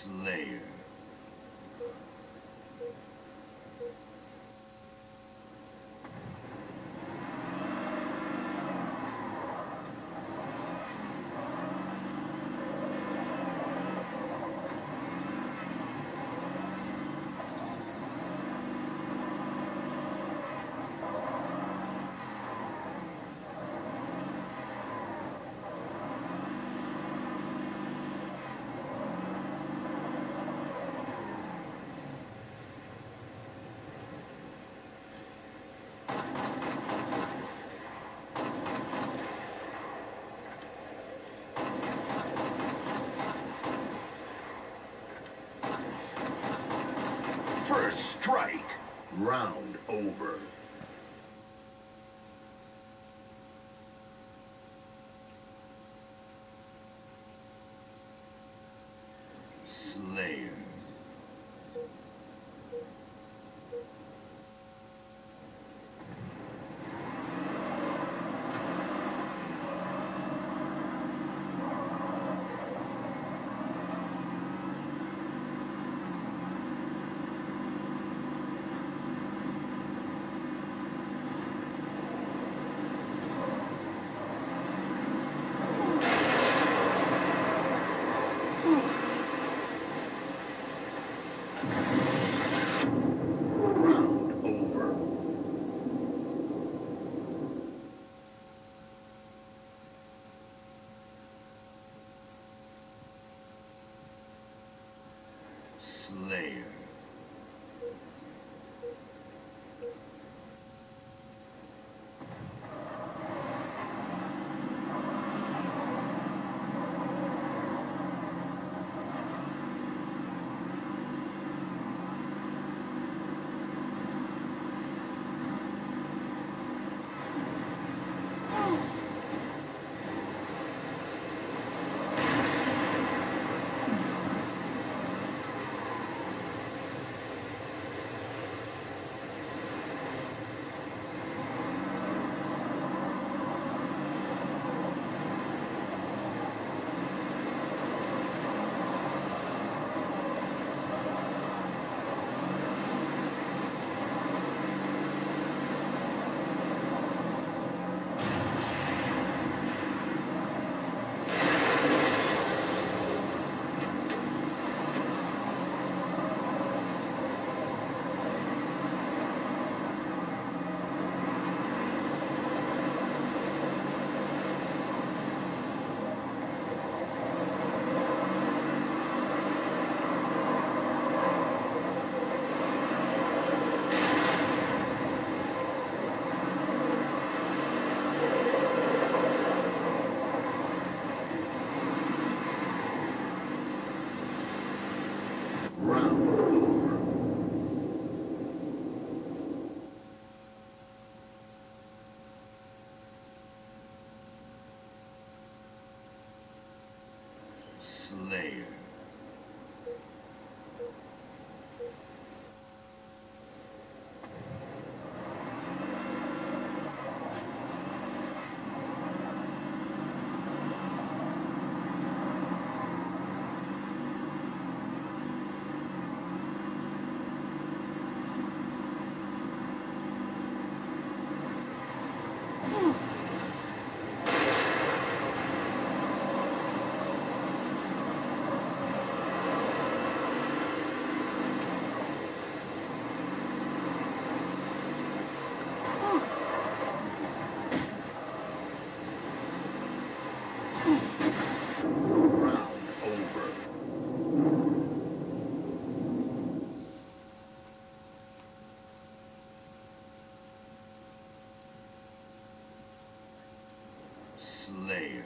Slayer. Round over. Slayer. Round over. Slayer. Slayer. Slayer.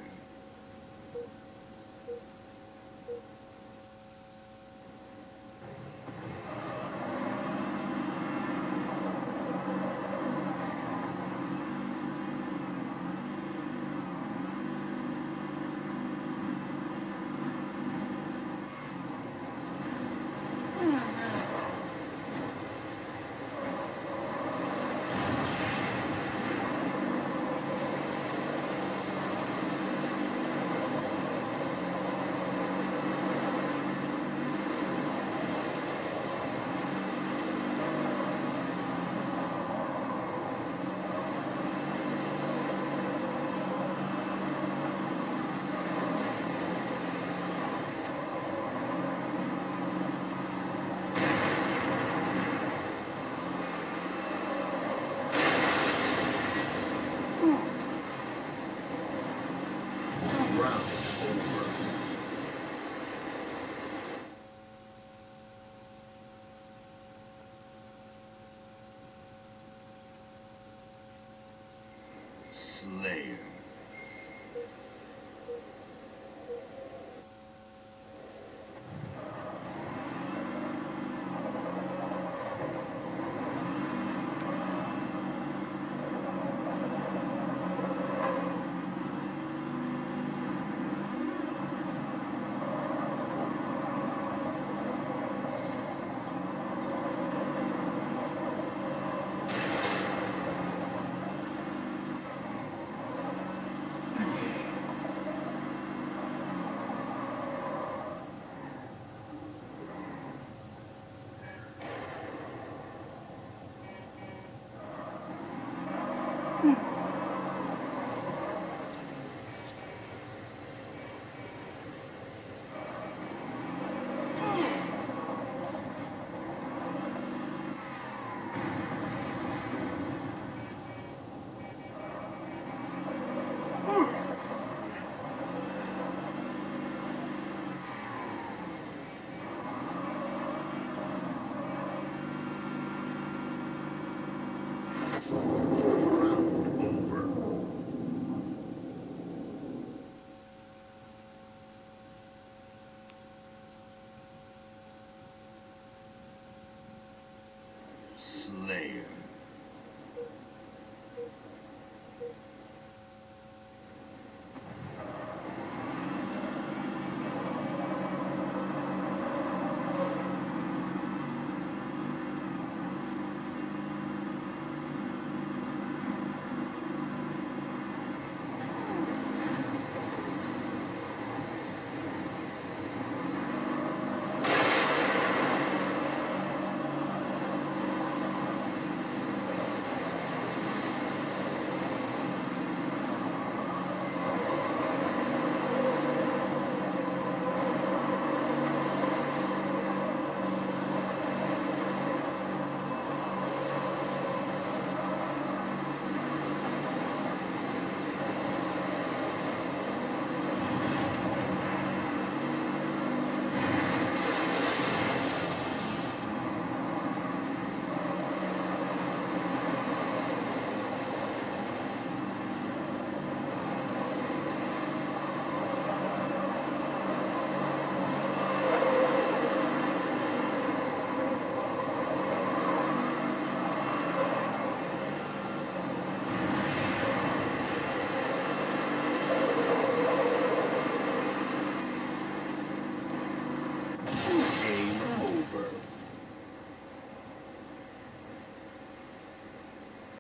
Hmm.